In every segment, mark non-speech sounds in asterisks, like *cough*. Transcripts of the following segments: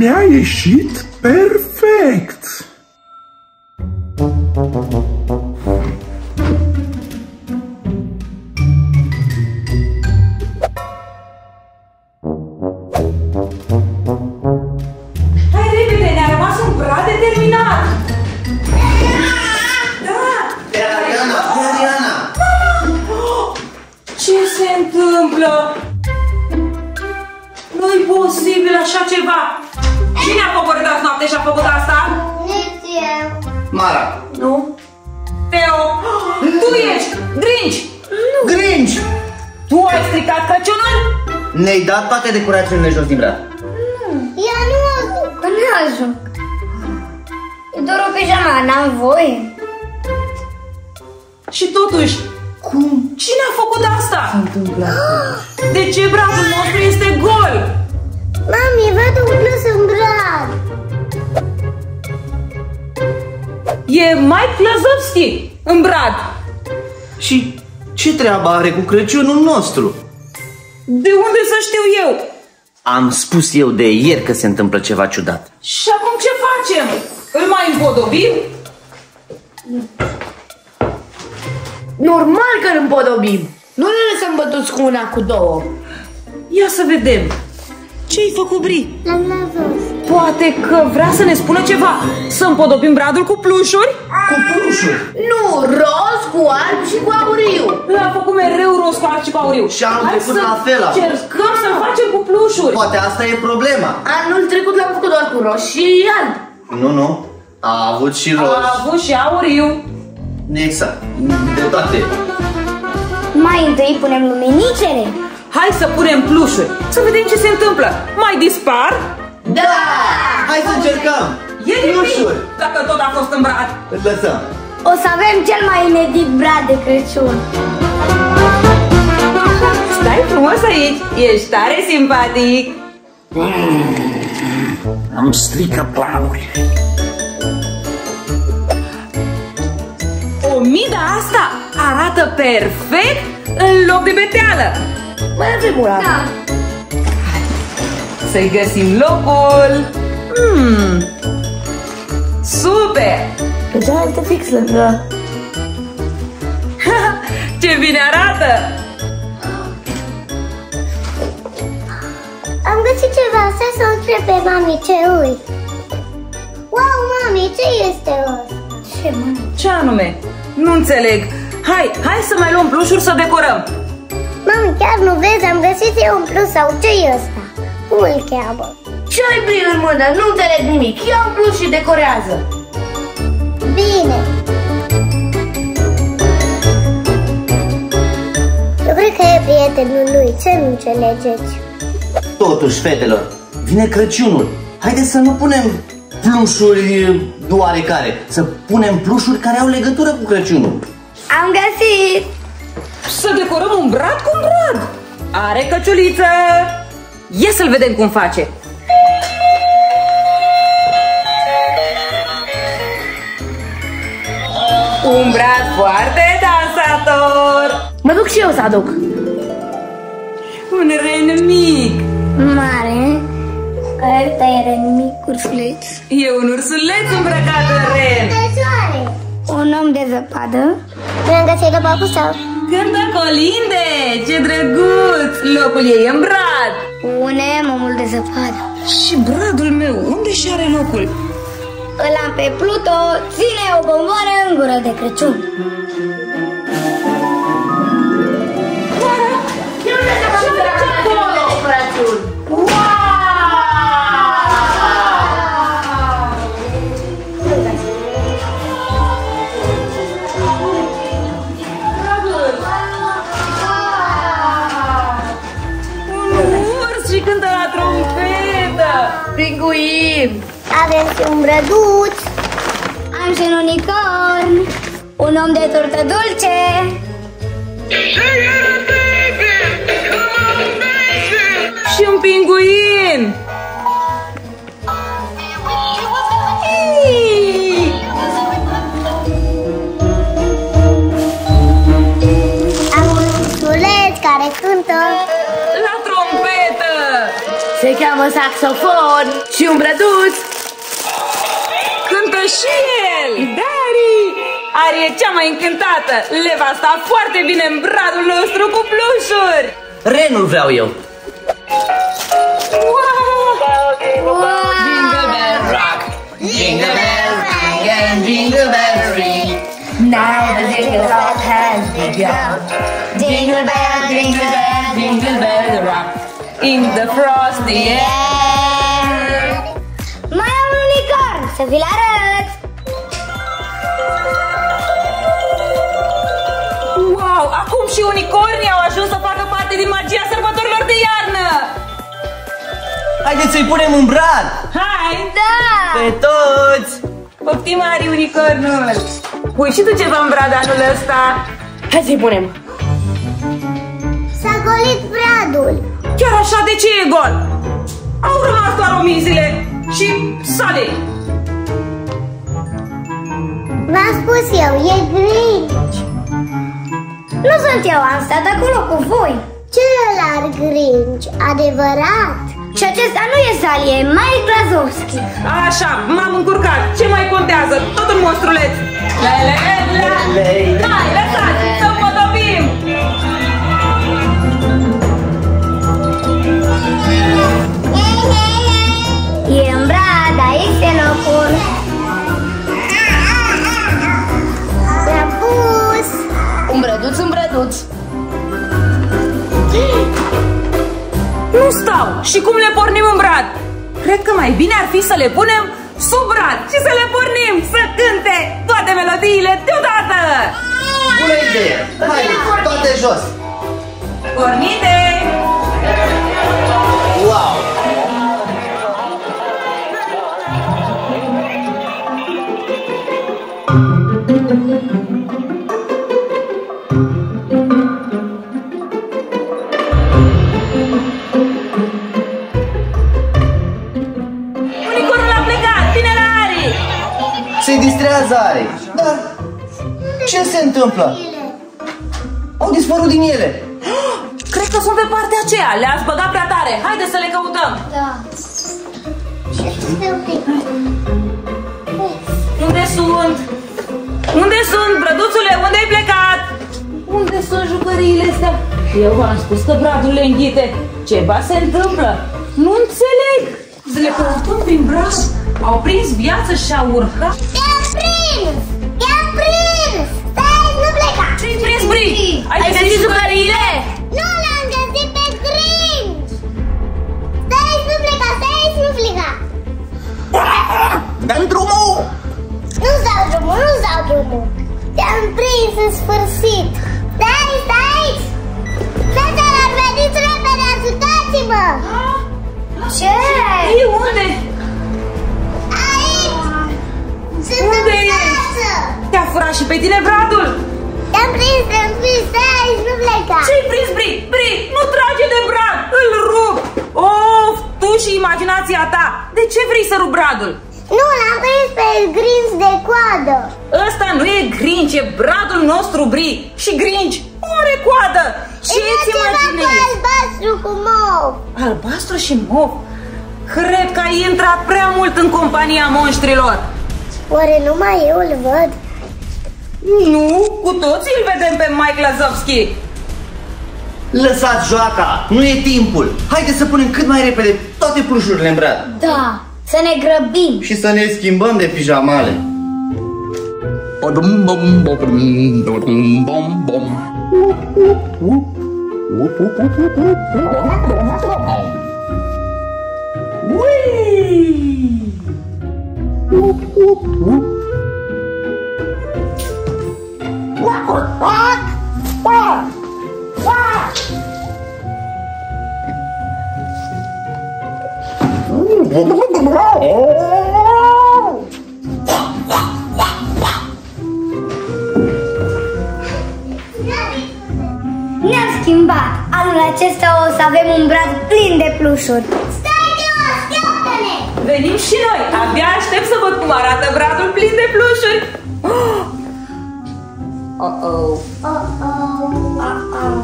mi-a ieșit perfect. Toate decorațiunile jos din brad. Ea nu o Că nu ajung. E doar o pijama, n-am voie. Și totuși, cum? Cine a făcut asta? *gasps* De ce bradul nostru este gol? Mami, văd un plus în brad. E Mike Lazovski în brad. Și ce treabă are cu Crăciunul nostru? De unde să știu eu? Am spus eu de ieri că se întâmplă ceva ciudat. Și acum ce facem? Îl mai împodobim? Normal că îl împodobim. Nu ne lăsăm bătuți cu una, cu două. Ia să vedem. Ce-ai făcut, Bri? L-am văzut. Poate că vrea să ne spună ceva. Să împodobim bradul cu plușuri? Cu plușuri! Nu, roz cu alb și cu auriu. L-a făcut mereu roz cu arci și cu auriu. Și anul Hai trecut să la fel a fost. Cercăm să facem cu plușuri. Poate asta e problema. Anul trecut l-am făcut doar cu roz și alb. Nu, nu. A avut și roz. A avut și auriu. Exact. De toate. Mai întâi punem luminicele. Hai să punem plușuri. Să vedem ce se întâmplă. Mai dispar? Da! Hai să încercăm. E nimic. Plușuri. Dacă tot a fost în brad. Îl lăsăm. O să avem cel mai inedit brad de Crăciun. Stai frumos aici. Ești tare simpatic. Am strică planurile. Omida asta arată perfect în loc de beteală. Mai avem una. Da. Să-i găsim locul. Hmm. Super! Pe cealaltă fix lângă. *laughs* Ce bine arată! Am găsit ceva, stai să o întreb pe mami ce ui. Wow, mami, ce este ăsta? Ce, mami? Ce anume? Nu înțeleg. Hai, hai să mai luăm plușuri să decorăm. Mami, chiar nu vezi? Am găsit eu un plus sau ce e ăsta? Cum îl cheamă? Ce ai prin în mână? Nu înțeleg nimic. Ia un plus și decorează. Bine. Eu cred că e prietenul lui, ce nu înțelegeți? Totuși, fetelor, vine Crăciunul. Haideți să nu punem plușuri oarecare, să punem plușuri care au legătură cu Crăciunul. Am găsit! Să decorăm un brad cu un brad. Are căciuliță. Ia să-l vedem cum face. Un brad foarte dansator. Mă duc și eu să aduc. Un ren mic. Mare. Ăsta era mic ursuleț. E un ursuleț îmbrăcat în ren. De soare. Un om de zăpadă. Mi-am găsit după cu sau. Cântă colinde, ce drăguț! Locul ei e în brad. Punem omul de zăpadă. Și bradul meu, unde și are locul? Îl am pe Pluto, ține o bomboană în gură de Crăciun. Avem și un brăduț. Am și un unicorn. Un om de turtă dulce. Și un pinguin. Am un ursuleț care cântă. La trompetă. Se se cheamă saxofon și un brăduț. Cântă și el! Dari! Ari e cea mai încântată! Le va sta foarte bine în bradul nostru cu plușuri! Renul vreau eu. Jingle bell rock! Jingle bell, jingle, jingle bell ring. Now the jingle hop has begun. Jingle bell, jingle bell, Jingle bell rock! In the frosty air! Să vi-l arăt! Wow! Acum și unicornii au ajuns să facă parte din magia sărbătorilor de iarnă! Haideți să-i punem în brad! Hai! Da! Pe toți! Poftim, Ari, unicornul! Pui și tu ceva în brad anul ăsta? Hai să-i punem. S-a golit bradul! Chiar așa, de ce e gol? Au rămas doar omizile și sale. V-am spus eu, e Grinch! Nu sunt eu, am stat acolo cu voi! Celălalt Grinch, adevărat! Și acesta nu e Sally, e Mike Lazowski! Așa, m-am încurcat. Ce mai contează? Tot un monstruleț. La, la, la, la. Hai, lăsați să împodobim. E în brad, aici e locul! Brăduț, un brăduț. Nu stau. Și cum le pornim în brad? Cred că mai bine ar fi să le punem sub brad și să le pornim să cânte toate melodiile deodată. Bună idee! Hai, toate jos! Pornite! Ce se întâmplă? Au dispărut din ele. Cred că sunt pe partea aceea. Le-ați băgat prea tare. Haide să le căutăm. Da. Ce este un pic? Unde sunt? Unde sunt, brăduțule? Unde ai plecat? Unde sunt jucăriile astea? Eu v-am spus că bradul le înghite. Ceva se întâmplă. Nu înțeleg. Să le căutăm prin brad. Au prins viață și au urcat. Să rup bradul? Nu, l-am prins pe Grinch de coadă! Ăsta nu e Grinch, e bradul nostru, Bri. Și Grinch nu are coadă. Ce E ți ceva cu imaginezi? albastru cu mov! Albastru și mov. Cred că ai intrat prea mult în compania monștrilor. Oare numai eu îl văd? Nu, cu toții îl vedem pe Mike Lazowski. Lăsați joaca! Nu e timpul! Haideți să punem cât mai repede toate plușurile în brad. Da, să ne grăbim! Și să ne schimbăm de pijamale. Ba-dum, Ne-am schimbat! Anul acesta o să avem un brad plin de plușuri! Stai, Dio, așteaptă-ne! Venim și noi. Abia aștept să văd cum arată bradul plin de plușuri. Oh-oh. Oh, oh, oh, oh.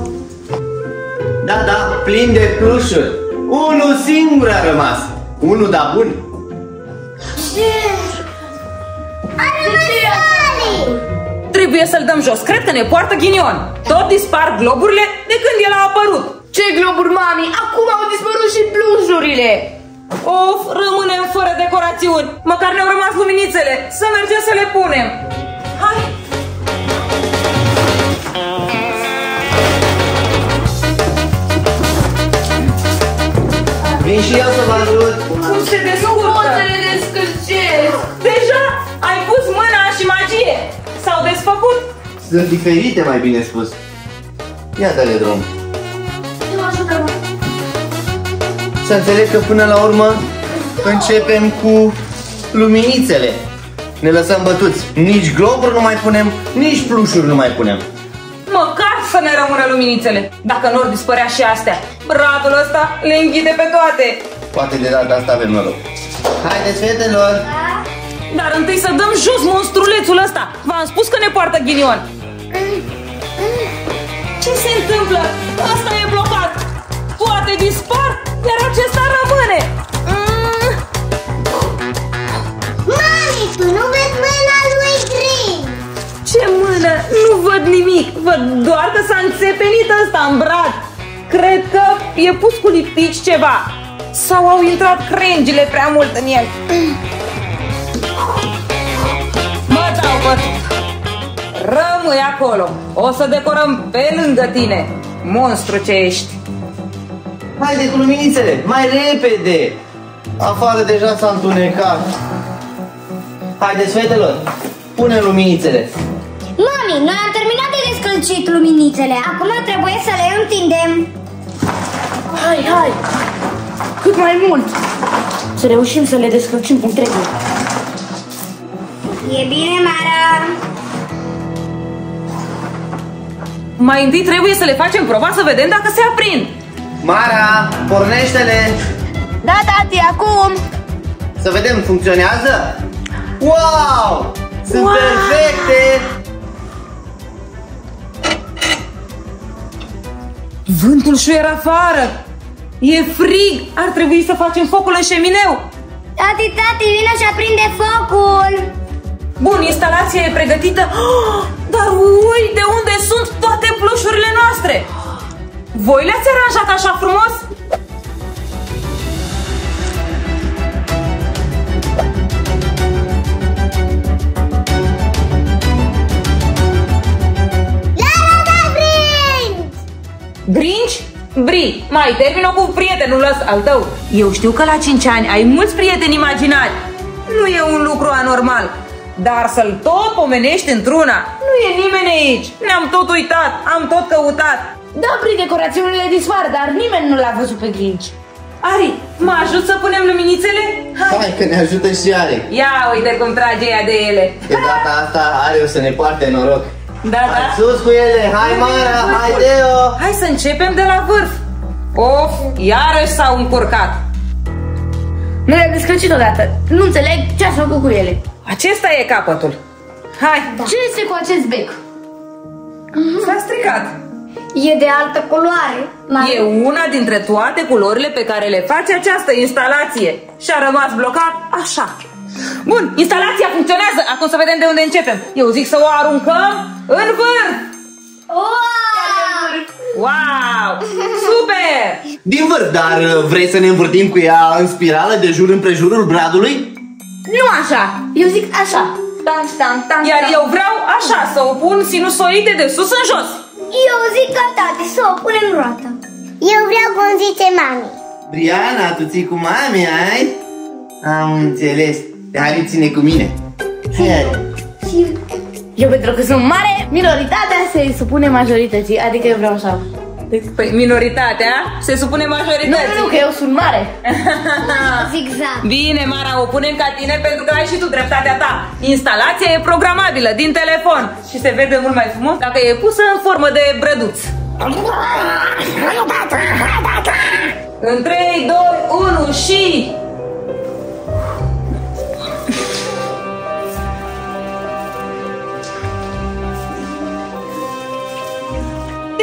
Da, da, plin de plușuri. Unul singur a rămas. Unul da bun. Trebuie să-l dăm jos. Cred că ne poartă ghinion. Tot dispar globurile de când el a apărut. Ce globuri, mami? Acum au dispărut și plușurile! Of, rămânem fără decorațiuni. Măcar ne-au rămas luminițele. Să mergem să le punem. Hai! Vin și eu să vă ajut. Cum se descurcă? le descălcesc! Deja ai pus mâna și magie. S-au desfăcut. Sunt diferite, mai bine spus. Ia dă-le drum. Eu ajută Să înțeleg că până la urmă începem cu luminițele. Ne lăsăm bătuți. Nici globuri nu mai punem, nici plușuri nu mai punem. Măcar să ne rămână luminițele. Dacă nu or dispărea și astea. Bradul ăsta le înghide pe toate. Poate de data asta avem noroc. Haideți, fetelor! Dar întâi să dăm jos monstrulețul ăsta. V-am spus că ne poartă ghinion. Ce se întâmplă? Asta e blocat. Toate dispar, iar acesta rămâne. Văd doar că s-a înțepenit ăsta în brad. Cred că e pus cu lipici ceva. Sau au intrat crengile prea mult în el. Mă dau bătut. Rămâi acolo. O să decorăm pe lângă tine. Monstru ce ești. Haide cu luminițele, mai repede! Afară deja s-a întunecat. Haideți, fetelor, pune luminițele. Mami, noi am terminat de descălcit luminițele. Acum trebuie să le întindem. Hai, hai! Cât mai mult! Să reușim să le descălcim cum trebuie. E bine, Mara. Mai întâi trebuie să le facem proba să vedem dacă se aprind. Mara, pornește-le! Da, tati, acum! Să vedem, funcționează? Wow! Sunt Wow! perfecte! Vântul șuier afară. E frig. Ar trebui să facem focul în șemineu. Tati, tati, vino și aprinde focul. Bun, instalația e pregătită. Oh, dar uite unde sunt toate plușurile noastre. Voi le-ați aranjat așa frumos? Grinci? Bri, mai termină cu prietenul ăsta al tău. Eu știu că la 5 ani ai mulți prieteni imaginari. Nu e un lucru anormal. Dar să-l tot pomenești într-una, nu e nimeni aici. Ne-am tot uitat, am tot căutat. Da, prin decorațiunile dispar, dar nimeni nu l-a văzut pe Grinch. Ari, mă ajut să punem luminițele? Hai. Hai că ne ajută și are. Ia uite cum trage ea de ele. De data asta are o să ne poarte noroc. Da, Hai da. sus cu ele, hai Mara, hai Deo! Hai să începem de la vârf. Of, iarăși s-au încurcat. Nu le-am descălcit odată. Nu înțeleg ce ați făcut cu ele. Acesta e capătul. Hai, Ce este cu acest bec? s-a stricat. E de altă culoare. Mami. E una dintre toate culorile pe care le face această instalație și a rămas blocat așa. Bun, instalația funcționează. Acum să vedem de unde începem. Eu zic să o aruncăm în vârf. Wow! Wow! Super! *laughs* Din vârf, dar uh, vrei să ne învârtim cu ea în spirală de jur împrejurul bradului? Nu așa. Eu zic așa. Tam, tam, tam, Iar tam. eu vreau așa, să o pun sinusoide de sus în jos. Eu zic ca tati să o punem roată. Eu vreau cum zice mami. Briana, tu ții cu mami, ai? Am înțeles. Hai, ține cu mine. Hai. Eu pentru că sunt mare, minoritatea se supune majorității. Adică eu vreau așa. Păi minoritatea se supune Nu, majorității. nu, nu, că eu sunt mare. *laughs* Zigzag. Bine, Mara, o punem ca tine pentru că ai și tu dreptatea ta. Instalația e programabilă din telefon și se vede mult mai frumos dacă e pusă în formă de brăduț. În 3, 2, 1 și...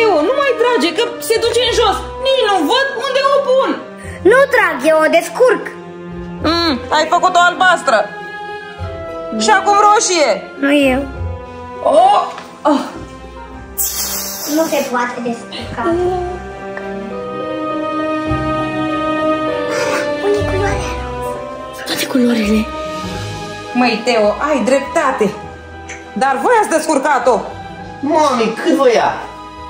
Teo, nu mai trage, că se duce în jos. Nici nu văd unde o pun. Nu trag, eu o descurc. Mm, ai făcut-o albastră. Și acum roșie. Nu eu. Oh, oh. Nu se poate descurca. Pune culoarea. Toate culorile. Măi, Teo, ai dreptate. Dar voi ați descurcat-o. Mami, cât vă ia?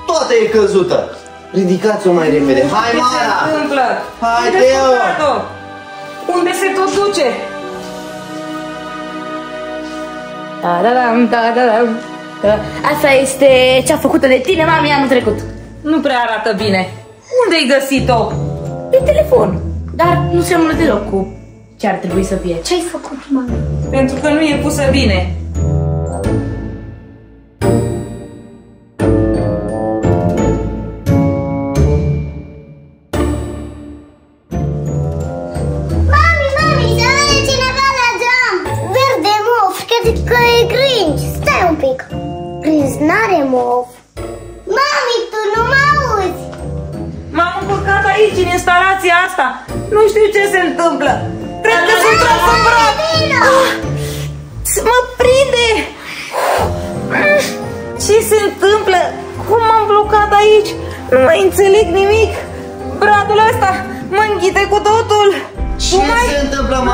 Toată e căzută. Ridicați-o mai repede. Hai, Ce se Mara! întâmplă? Hai, Unde Teo! descurcat-o? Unde se tot duce? Da-da-dam, da-da-dam. Da. Asta este ce a făcută de tine, mami, anul trecut. Nu prea arată bine. Unde ai găsit-o? Pe telefon. Dar nu seamănă deloc cu ce ar trebui să fie. Ce-ai făcut, mami? Pentru că nu e pusă bine.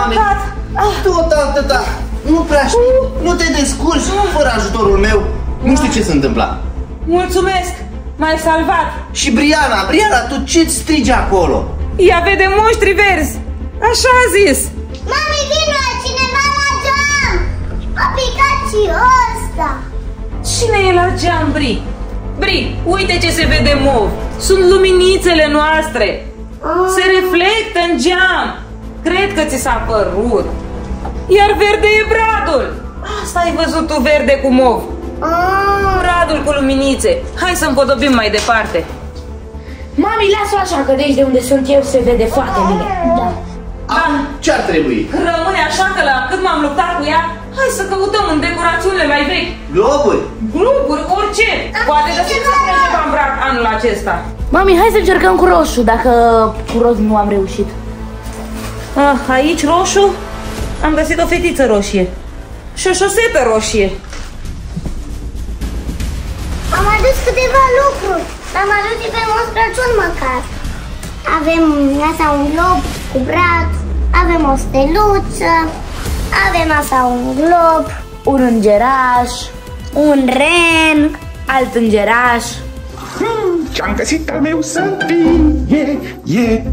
Întâmplă, mami? blocat. Ah, Tot atâta. Nu prea știu. Nu te descurci fără ajutorul meu. Nu știu ce se întâmplă. mulțumesc! M-ai salvat! Și Briana, Briana, tu ce-ți strigi acolo? Ea vede monștri verzi! Așa a zis! Mami, vino, cineva la geam. A picat și ăsta. Cine e la geam, Bri? Bri, uite ce se vede mov! Sunt luminițele noastre! Se reflectă în geam! Cred că ți s-a părut! Iar verde e bradul! Asta ai văzut tu verde cu mov! Ah, Bradul cu luminițe! Hai să împodobim mai departe! Mami, lasă-o așa, că de aici de unde sunt eu se vede foarte bine. Da. Acum, ce-ar trebui? Rămâne așa că la cât m-am luptat cu ea, hai să căutăm în decorațiunile mai vechi. Globuri? Globuri, orice! Poate găsim să spunem ceva în brac anul acesta. Mami, hai să încercăm cu roșu, dacă cu roz nu am reușit. Ah, aici roșu, am găsit o fetiță roșie. Și o șosetă roșie. am adus câteva lucruri. Am adus și pe Moș Crăciun măcar. Avem asta un glob cu brad, avem o steluță, avem asta un glob, Un îngeraș, un ren, alt îngeraș. Ce-am găsit al meu să fie, e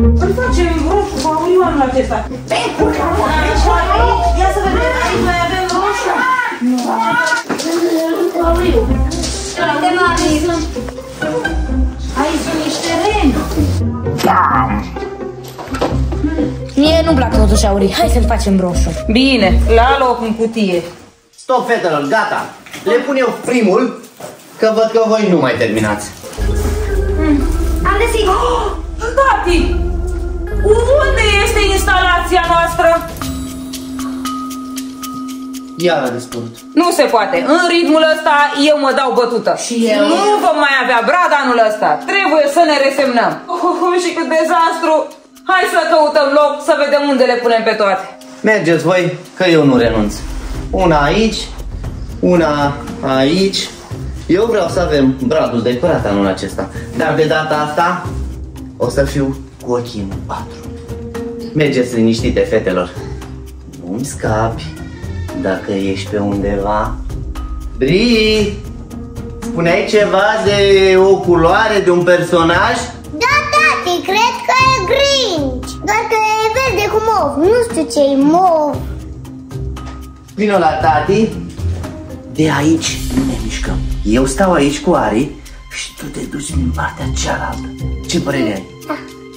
Îl facem roșu cu auriu anul acesta. Ia să vedem, aici mai avem roșu. Uite, mami, aici sunt niște reni. Mie nu-mi plac totuși aurii, hai să-l facem roșu. Bine, la loc în cutie. Stop, fetelor, gata. Le pun eu primul, că văd că voi nu mai terminați. am găsit. Tati, unde este instalația noastră? Iar a dispărut. Nu se poate. În ritmul ăsta eu mă dau bătută. Și eu. Nu vom mai avea brad anul ăsta. Trebuie să ne resemnăm. Oh, și cât dezastru. Hai să căutăm loc să vedem unde le punem pe toate. Mergeți voi, că eu nu renunț. Una aici, una aici. Eu vreau să avem bradul decorat anul acesta. Dar de data asta o să fiu cu ochii în patru. Mergeți liniștite, fetelor. Nu-mi scapi dacă ești pe undeva. Bri, spuneai ceva de o culoare, de un personaj? Da, tati, cred că e Grinch. Doar că e verde cu mov. Nu știu ce e mov. Vino la tati. De aici nu ne mișcăm. Eu stau aici cu Ari și tu te duci din partea cealaltă. Ce părere ai?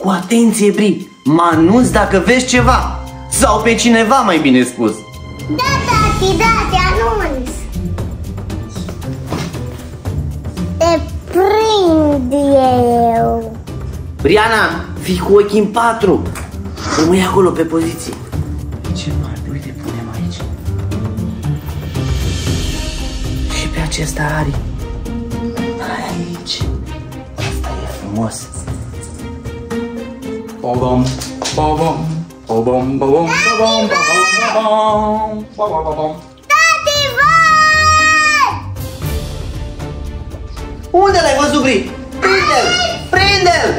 Cu atenție, Bri. Mă anunț dacă vezi ceva. Sau pe cineva, mai bine spus. Da, tati, da, te anunț. Te prind eu. Briana, fii cu ochii în patru. Rămâi acolo pe poziție. Ce mare, uite, punem aici. Și pe acesta Ari. Aici. Asta e frumos. Ba-bam, ba-bam, ba-bam, ba-bam, ba-bam, ba-bam, ba-bam, ba-bam, ba-bam. Tati, văd! Unde l-ai văzut, Bri? Prinde-l! Prinde-l!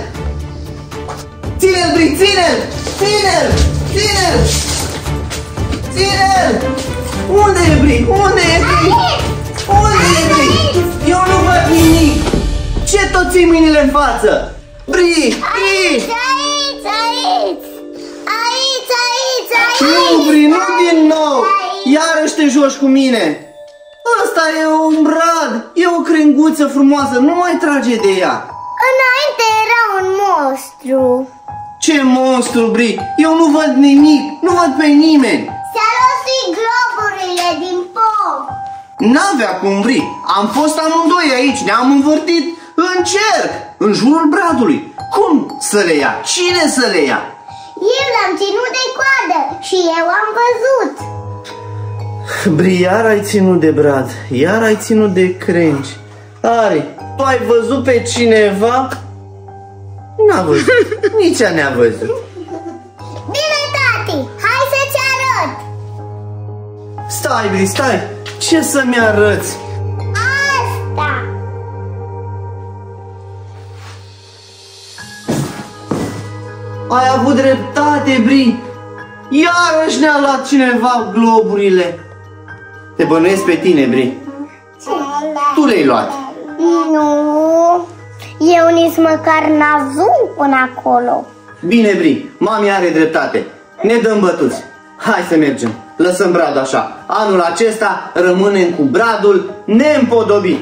Ține-l, Bri, ține-l! Ține-l! Ține-l! Ține-l! Unde e Bri? Unde e Bri? Unde e Bri? Eu nu văd nimic! Ce tot ții mâinile în față? Bri! Bri! Bri, nu din nou! Iarăși te joci cu mine! Ăsta e un brad, e o crenguță frumoasă, nu mai trage de ea! Înainte era un monstru. Ce monstru, Bri! Eu nu văd nimic, nu văd pe nimeni! S-a rosit globurile din pom. N-avea cum, Bri! Am fost amândoi aici, ne-am învârtit în cerc, în jurul bradului! Cum să le ia? Cine să le ia? Eu l-am ținut de coadă și eu am văzut. Bri, iar ai ținut de brad, iar ai ținut de crengi. Ari, tu ai văzut pe cineva? N-a văzut, *laughs* nici ea ne-a văzut. Bine, tati, hai să-ți arăt. Stai, Bri, stai! Ce să-mi arăți? Ai avut dreptate, Bri! Iarăși ne-a luat cineva globurile! Te bănuiesc pe tine, Bri. Tu le-ai luat. Nu, eu nici măcar n-avut până acolo. Bine, Bri, mami are dreptate. Ne dăm bătuți. Hai să mergem. Lăsăm bradul așa. Anul acesta rămânem cu bradul neîmpodobit.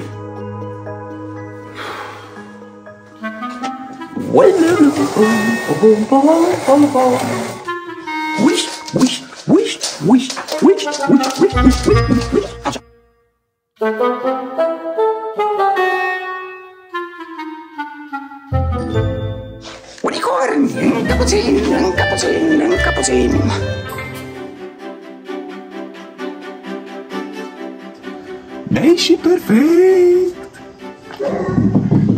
Wish, wish, wish, wish, wish, wish, wish, wish, wish, wish. Unicorn, încă puțin, încă puțin, încă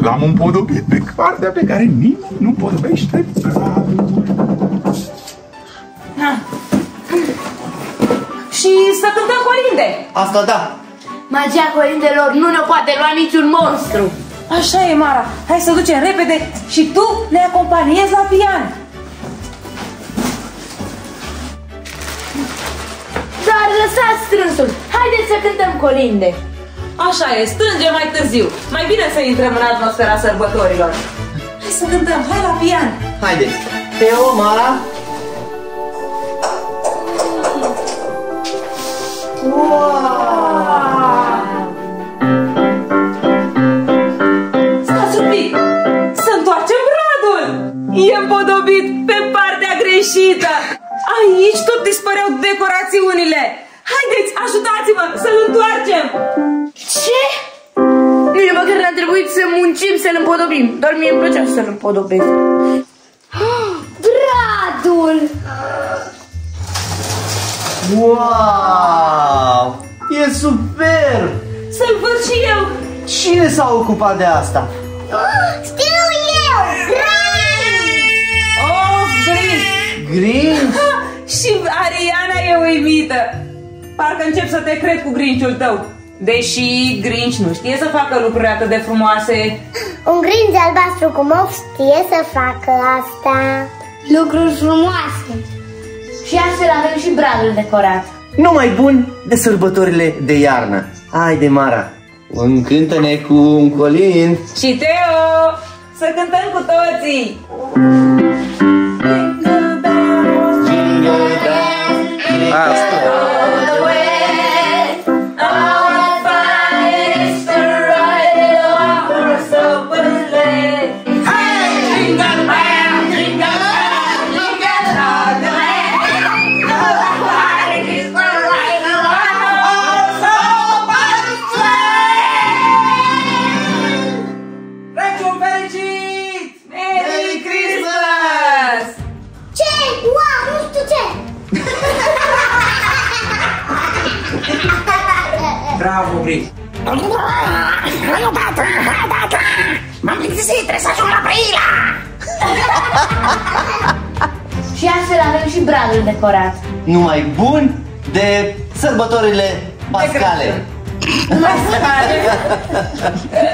L-am împodobit pe partea pe care nimeni nu împodobește bradul. Și să cântăm colinde. Asta da. Magia colindelor nu ne poate lua niciun monstru. Așa e, Mara. Hai să ducem repede și tu ne acompaniezi la pian. Dar lăsați strânsul. Haideți să cântăm colinde. Așa e, strânge mai târziu. Mai bine să intrăm în atmosfera sărbătorilor. Hai să cântăm, hai la pian. Haideți. Teo, Mara. Stați un pic! Să întoarcem bradul! E împodobit pe partea greșită! Aici tot dispăreau decorațiunile! Haideți, ajutați-mă să-l întoarcem! Ce? Nici măcar n-a trebuit să muncim să-l împodobim. Doar mie îmi plăcea să-l împodobesc. Bradul. Wow! E super! Să-l văd și eu! Cine s-a ocupat de asta? Știu eu. Grinch. Oh, Grinch! Grinch? Și Ariana e uimită! Parcă încep să te cred cu Grinchul tău. Deși Grinch nu știe să facă lucruri atât de frumoase. Un grinț albastru cu mof știe să facă asta. Lucruri frumoase. Și astfel avem și bradul decorat. Numai bun de sărbătorile de iarnă. Haide, Mara, încântă-ne cu un colind. Și Teo! Să cântăm cu toții! Bradul decorat. Numai bun de sărbătorile pascale. Mai *laughs*